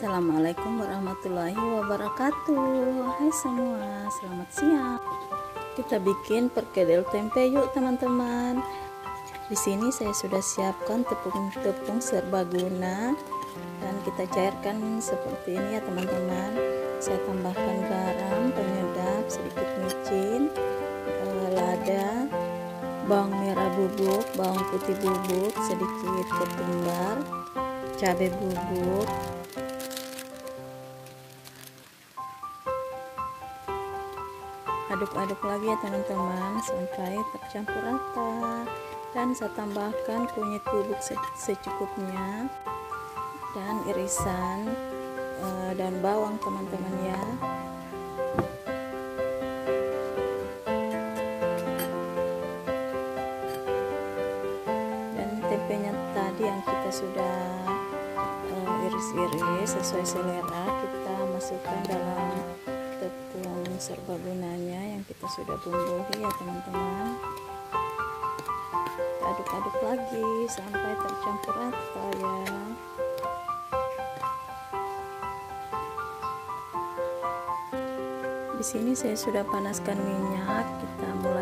Assalamualaikum warahmatullahi wabarakatuh. Hai semua, selamat siang. Kita bikin perkedel tempe yuk teman-teman. Di sini saya sudah siapkan tepung-tepung serbaguna. Dan kita cairkan seperti ini ya teman-teman. Saya tambahkan garam, penyedap, sedikit micin eh, Lada Bawang merah bubuk, bawang putih bubuk, sedikit ketumbar cabai bubuk aduk-aduk lagi ya teman-teman. Sampai tercampur rata. Dan saya tambahkan kunyit bubuk secukupnya. Dan irisan e, dan bawang teman-teman ya. Dan tempenya tadi yang kita sudah eh, iris-iris sesuai selera kita masukkan dalam tepung serbagunanya yang kita sudah bumbuhi ya teman-teman. Aduk-aduk lagi sampai tercampur rata ya. Di sini saya sudah panaskan minyak kita mulai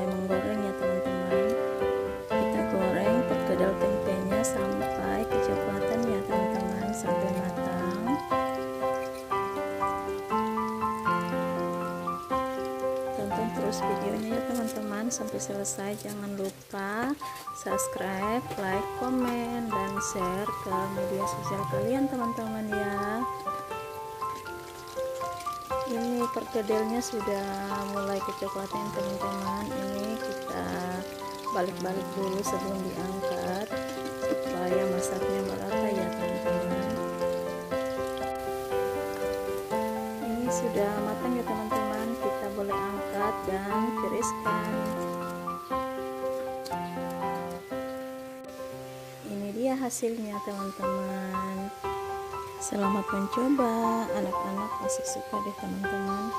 terus videonya ya teman-teman. Sampai selesai jangan lupa subscribe like komen dan share ke media sosial kalian teman-teman ya. Ini perkedelnya sudah mulai kecoklatan teman-teman. Ini kita balik-balik dulu sebelum diangkat supaya masaknya merata ya teman-teman. Ini sudah matang ya teman-teman boleh angkat dan tiriskan ini dia hasilnya teman-teman Selamat mencoba, anak-anak masih suka deh teman-teman.